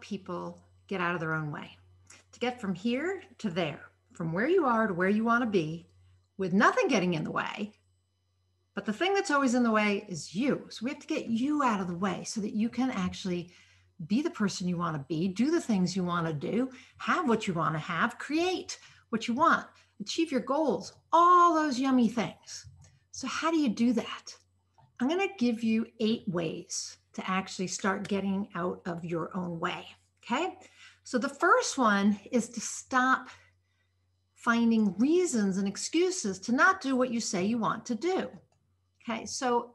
people get out of their own way, to get from here to there, from where you are to where you want to be, with nothing getting in the way. But the thing that's always in the way is you. So we have to get you out of the way so that you can actually be the person you want to be, do the things you want to do, have what you want to have, create what you want, achieve your goals, all those yummy things. So, how do you do that? I'm going to give you eight ways to actually start getting out of your own way. Okay. So, the first one is to stop finding reasons and excuses to not do what you say you want to do. Okay. So,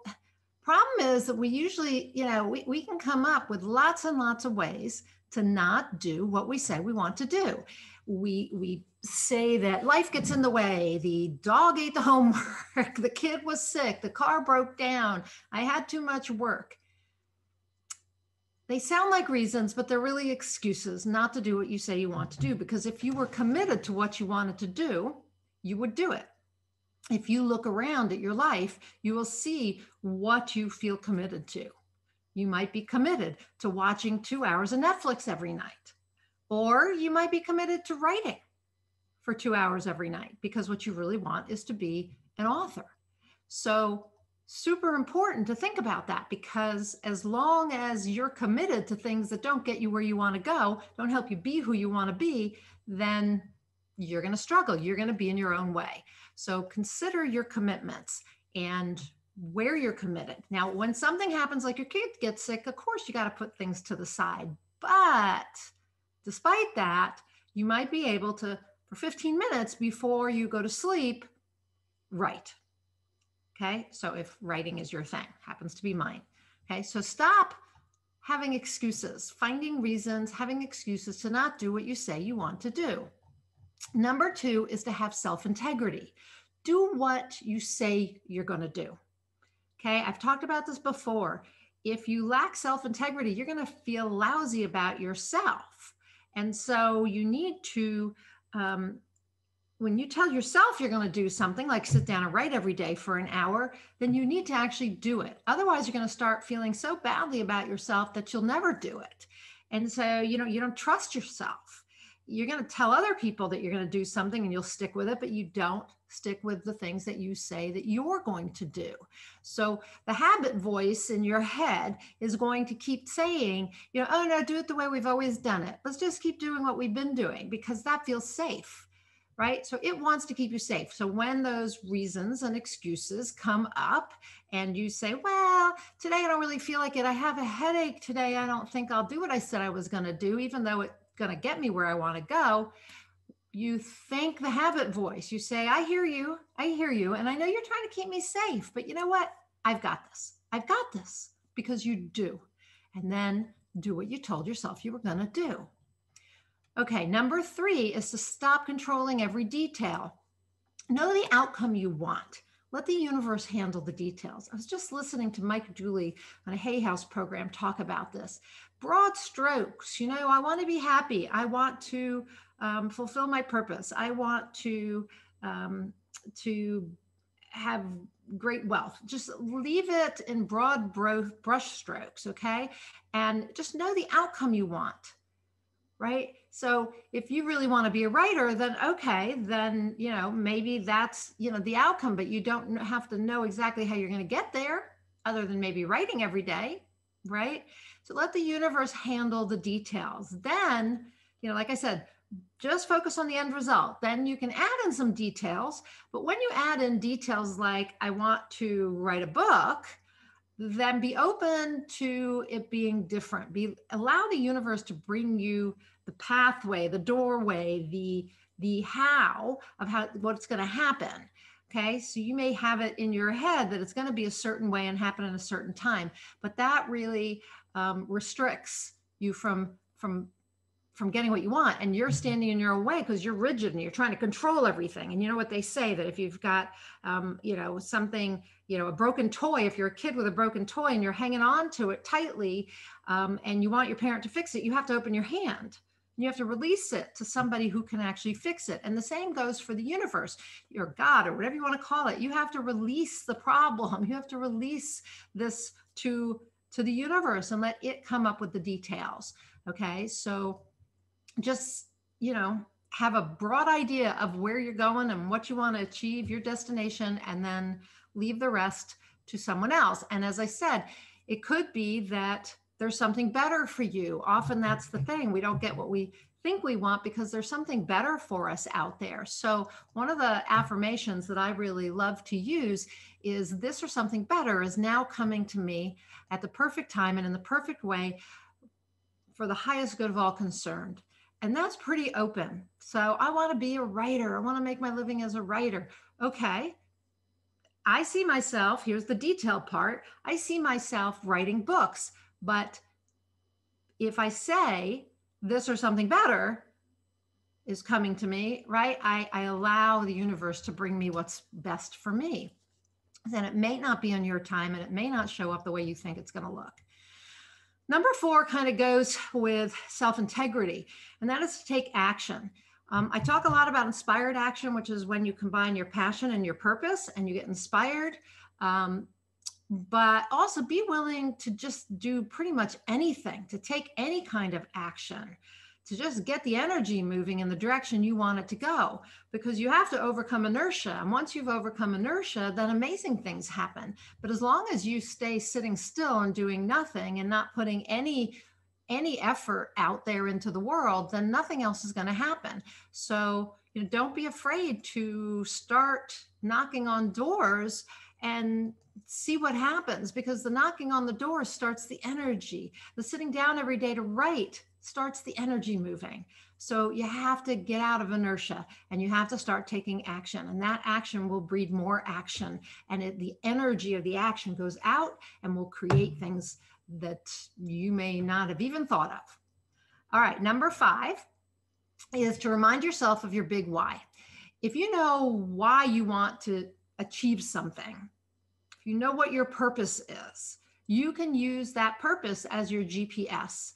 problem is that we usually, you know, we, we can come up with lots and lots of ways to not do what we say we want to do. We, we say that life gets in the way, the dog ate the homework, the kid was sick, the car broke down, I had too much work. They sound like reasons, but they're really excuses not to do what you say you want to do. Because if you were committed to what you wanted to do, you would do it. If you look around at your life, you will see what you feel committed to. You might be committed to watching two hours of Netflix every night, or you might be committed to writing for two hours every night because what you really want is to be an author. So, super important to think about that because as long as you're committed to things that don't get you where you want to go, don't help you be who you want to be, then you're going to struggle. You're going to be in your own way. So, consider your commitments and where you're committed. Now, when something happens, like your kid gets sick, of course, you got to put things to the side. But despite that, you might be able to for 15 minutes before you go to sleep, write. Okay. So if writing is your thing, happens to be mine. Okay. So stop having excuses, finding reasons, having excuses to not do what you say you want to do. Number two is to have self integrity. Do what you say you're going to do. Okay. I've talked about this before. If you lack self integrity, you're going to feel lousy about yourself. And so you need to um, when you tell yourself you're going to do something like sit down and write every day for an hour, then you need to actually do it. Otherwise, you're going to start feeling so badly about yourself that you'll never do it. And so, you know, you don't trust yourself. You're going to tell other people that you're going to do something and you'll stick with it, but you don't stick with the things that you say that you're going to do. So the habit voice in your head is going to keep saying, you know, oh no, do it the way we've always done it. Let's just keep doing what we've been doing because that feels safe. Right. So it wants to keep you safe. So when those reasons and excuses come up and you say, well, today I don't really feel like it. I have a headache today. I don't think I'll do what I said I was going to do, even though it's going to get me where I want to go you thank the habit voice. You say, I hear you. I hear you. And I know you're trying to keep me safe, but you know what? I've got this. I've got this because you do. And then do what you told yourself you were going to do. Okay, number three is to stop controlling every detail. Know the outcome you want. Let the universe handle the details. I was just listening to Mike Dooley on a Hay House program talk about this. Broad strokes, you know, I want to be happy. I want to um, fulfill my purpose. I want to um, to have great wealth. Just leave it in broad bro- brush strokes, okay? And just know the outcome you want, right? So if you really want to be a writer, then okay, then you know maybe that's you know the outcome, but you don't have to know exactly how you're going to get there, other than maybe writing every day, right? So let the universe handle the details. Then, you know, like I said, just focus on the end result. Then you can add in some details. But when you add in details like, I want to write a book, then be open to it being different. Be allow the universe to bring you the pathway, the doorway, the the how of how what's going to happen. Okay, so you may have it in your head that it's going to be a certain way and happen in a certain time, but that really um, restricts you from from from getting what you want and you're mm-hmm. standing in your own way because you're rigid and you're trying to control everything and you know what they say that if you've got um, you know something you know a broken toy if you're a kid with a broken toy and you're hanging on to it tightly um, and you want your parent to fix it you have to open your hand you have to release it to somebody who can actually fix it and the same goes for the universe your god or whatever you want to call it you have to release the problem you have to release this to to the universe and let it come up with the details Okay. So just, you know, have a broad idea of where you're going and what you want to achieve, your destination, and then leave the rest to someone else. And as I said, it could be that there's something better for you. Often that's the thing. We don't get what we think we want because there's something better for us out there. So, one of the affirmations that I really love to use is this or something better is now coming to me at the perfect time and in the perfect way for the highest good of all concerned. And that's pretty open. So, I want to be a writer. I want to make my living as a writer. Okay. I see myself, here's the detail part I see myself writing books. But if I say, this or something better is coming to me, right? I, I allow the universe to bring me what's best for me. Then it may not be on your time and it may not show up the way you think it's going to look. Number four kind of goes with self integrity, and that is to take action. Um, I talk a lot about inspired action, which is when you combine your passion and your purpose and you get inspired. Um, but also be willing to just do pretty much anything, to take any kind of action, to just get the energy moving in the direction you want it to go, because you have to overcome inertia. And once you've overcome inertia, then amazing things happen. But as long as you stay sitting still and doing nothing and not putting any any effort out there into the world, then nothing else is going to happen. So, you know, don't be afraid to start knocking on doors and see what happens because the knocking on the door starts the energy. The sitting down every day to write starts the energy moving. So you have to get out of inertia and you have to start taking action. And that action will breed more action. And it, the energy of the action goes out and will create things that you may not have even thought of. All right, number five is to remind yourself of your big why. If you know why you want to achieve something, if you know what your purpose is, you can use that purpose as your GPS.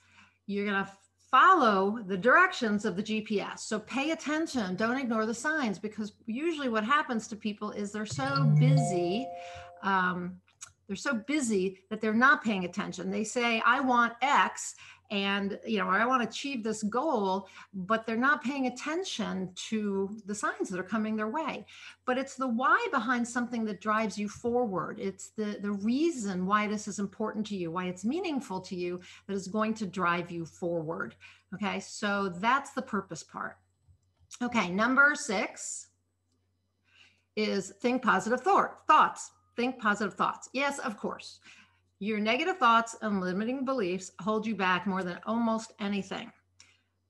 You're going to follow the directions of the GPS. So pay attention, don't ignore the signs because usually what happens to people is they're so busy um, they're so busy that they're not paying attention. They say, I want X and you know i want to achieve this goal but they're not paying attention to the signs that are coming their way. But it's the why behind something that drives you forward. It's the the reason why this is important to you why it's meaningful to you that is going to drive you forward okay? So that's the purpose part. Okay number 6 is think positive thought, thoughts. Think positive thoughts. Yes, of course. Your negative thoughts and limiting beliefs hold you back more than almost anything.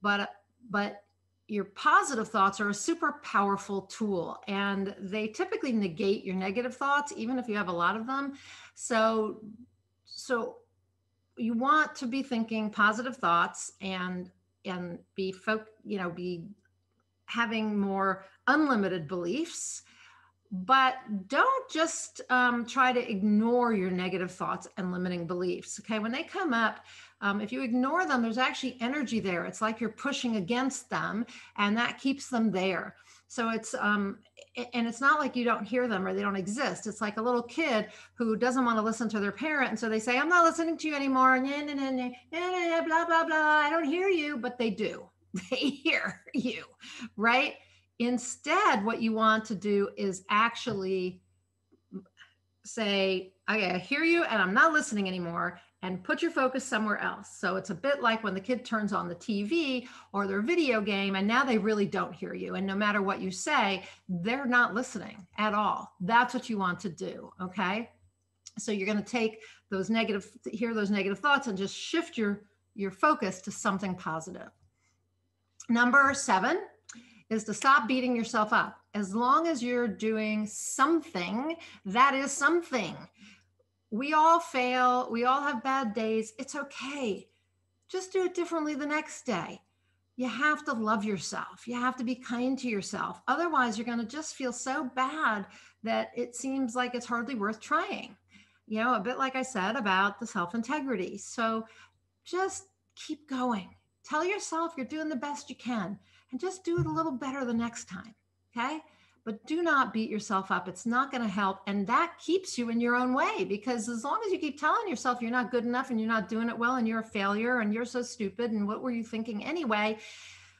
But but your positive thoughts are a super powerful tool and they typically negate your negative thoughts even if you have a lot of them. So so you want to be thinking positive thoughts and and be folk, you know, be having more unlimited beliefs but don't just um, try to ignore your negative thoughts and limiting beliefs okay? When they come up um, if you ignore them there's actually energy there. It's like you're pushing against them and that keeps them there. So it's um and it's not like you don't hear them or they don't exist. It's like a little kid who doesn't want to listen to their parent and so they say i'm not listening to you anymore nah, nah, nah, nah, nah, blah blah blah. I don't hear you but they do. They hear you right Instead, what you want to do is actually say, okay, I hear you and I'm not listening anymore, and put your focus somewhere else. So it's a bit like when the kid turns on the TV or their video game, and now they really don't hear you. And no matter what you say, they're not listening at all. That's what you want to do. Okay. So you're going to take those negative, hear those negative thoughts and just shift your, your focus to something positive. Number seven is to stop beating yourself up. As long as you're doing something, that is something. We all fail, we all have bad days. It's okay. Just do it differently the next day. You have to love yourself. You have to be kind to yourself. Otherwise, you're going to just feel so bad that it seems like it's hardly worth trying. You know, a bit like I said about the self integrity. So just keep going. Tell yourself you're doing the best you can and just do it a little better the next time. Okay. but do not beat yourself up. It's not going to help. And that keeps you in your own way because as long as you keep telling yourself you're not good enough and you're not doing it well and you're a failure and you're so stupid and what were you thinking anyway,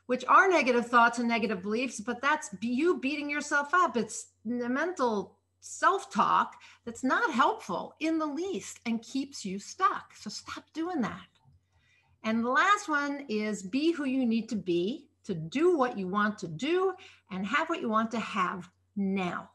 which are negative thoughts and negative beliefs, but that's you beating yourself up. It's the mental self talk that's not helpful in the least and keeps you stuck. So stop doing that. And the last one is be who you need to be to do what you want to do and have what you want to have now.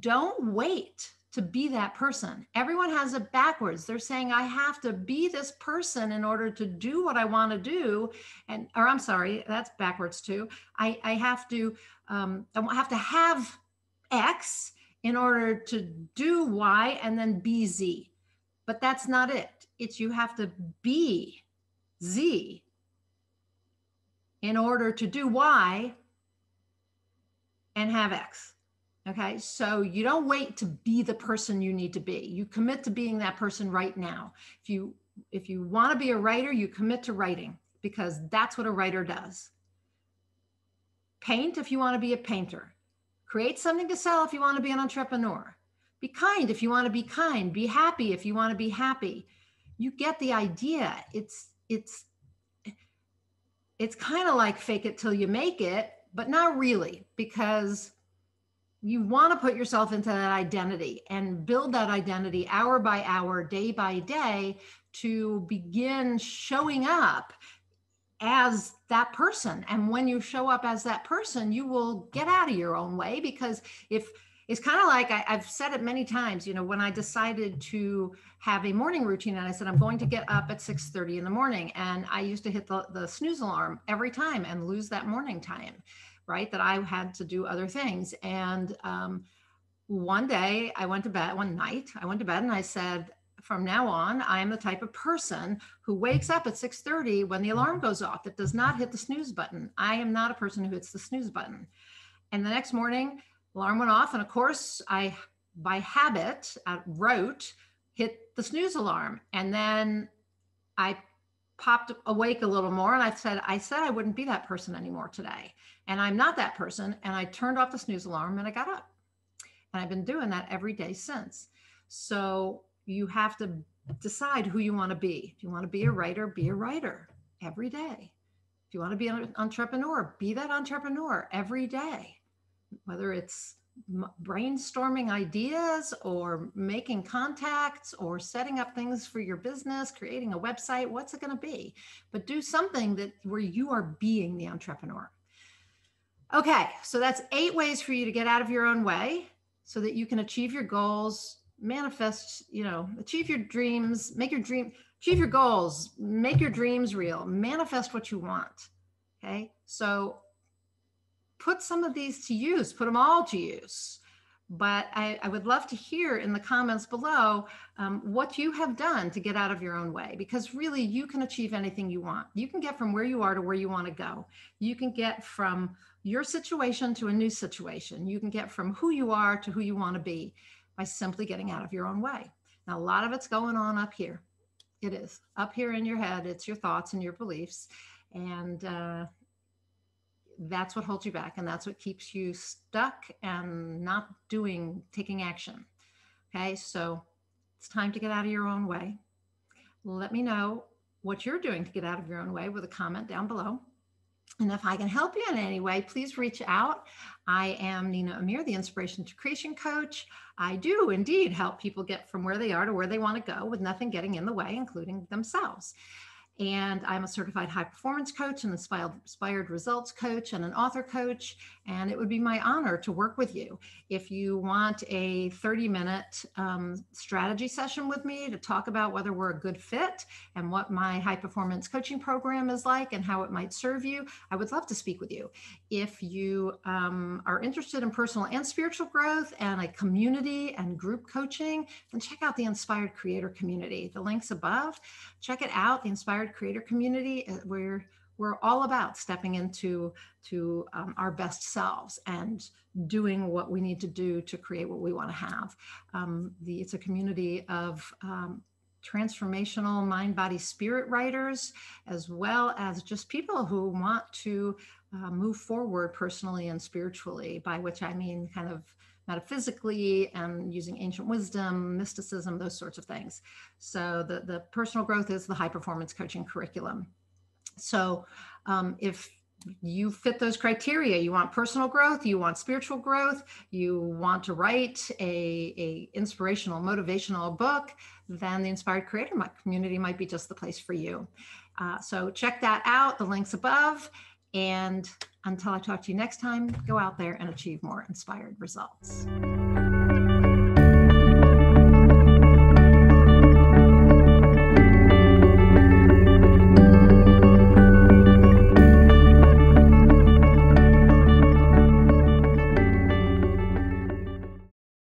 Don't wait to be that person. Everyone has it backwards. They're saying I have to be this person in order to do what I want to do, and or I'm sorry, that's backwards too. I I have to um, I have to have X in order to do Y and then be Z, but that's not it. It's you have to be Z in order to do Y and have X. Okay. So you don't wait to be the person you need to be. You commit to being that person right now. If you if you want to be a writer, you commit to writing because that's what a writer does. Paint if you want to be a painter. Create something to sell if you want to be an entrepreneur. Be kind if you want to be kind. Be happy if you want to be happy. You get the idea. It's it's it's kind of like fake it till you make it, but not really, because you want to put yourself into that identity and build that identity hour by hour, day by day to begin showing up as that person. And when you show up as that person, you will get out of your own way because if it's kind of like I, have said it many times, you know, when I decided to have a morning routine and I said, I'm going to get up at 6:30 in the morning. And I used to hit the, the snooze alarm every time and lose that morning time, right? That I had to do other things. And um, one day I went to bed, one night I went to bed and I said, from now on, I am the type of person who wakes up at 6:30 when the alarm goes off. That does not hit the snooze button. I am not a person who hits the snooze button. And the next morning, alarm went off, and of course, I by habit I wrote hit the snooze alarm, and then I popped awake a little more and I said, I said I wouldn't be that person anymore today. And I'm not that person. And I turned off the snooze alarm and I got up. And I've been doing that every day since. So you have to decide who you want to be. If you want to be a writer, be a writer every day. If you want to be an entrepreneur, be that entrepreneur every day, whether it's brainstorming ideas or making contacts or setting up things for your business creating a website what's it going to be but do something that where you are being the entrepreneur okay so that's eight ways for you to get out of your own way so that you can achieve your goals manifest, you know, achieve your dreams, make your dream, achieve your goals, make your dreams real, manifest what you want. Okay. So put some of these to use, put them all to use. But I, I would love to hear in the comments below um, what you have done to get out of your own way, because really you can achieve anything you want. You can get from where you are to where you want to go. You can get from your situation to a new situation. You can get from who you are to who you want to be by simply getting out of your own way. Now, a lot of it's going on up here. It is up here in your head. It's your thoughts and your beliefs. And uh, that's what holds you back. And that's what keeps you stuck and not doing, taking action. Okay. So it's time to get out of your own way. Let me know what you're doing to get out of your own way with a comment down below. And if I can help you in any way, please reach out. I am Nina Amir, the Inspiration to Creation Coach. I do indeed help people get from where they are to where they want to go with nothing getting in the way, including themselves. And I'm a certified high performance coach, and an inspired, inspired results coach, and an author coach. And it would be my honor to work with you. If you want a 30 minute um, strategy session with me to talk about whether we're a good fit and what my high performance coaching program is like and how it might serve you, I would love to speak with you. If you um, are interested in personal and spiritual growth and a community and group coaching, then check out the Inspired Creator community. The link's above. Check it out, the Inspired Creator community. Uh, we're we're all about stepping into to um, our best selves and doing what we need to do to create what we want to have. Um, the, it's a community of um, transformational mind, body, spirit writers, as well as just people who want to uh, move forward personally and spiritually, by which I mean kind of metaphysically and using ancient wisdom, mysticism, those sorts of things. So the, the personal growth is the high performance coaching curriculum. So um, if you fit those criteria you want personal growth you want spiritual growth you want to write a, a inspirational motivational book then the inspired creator community might be just the place for you uh, so check that out the links above and until I talk to you next time, go out there and achieve more inspired results.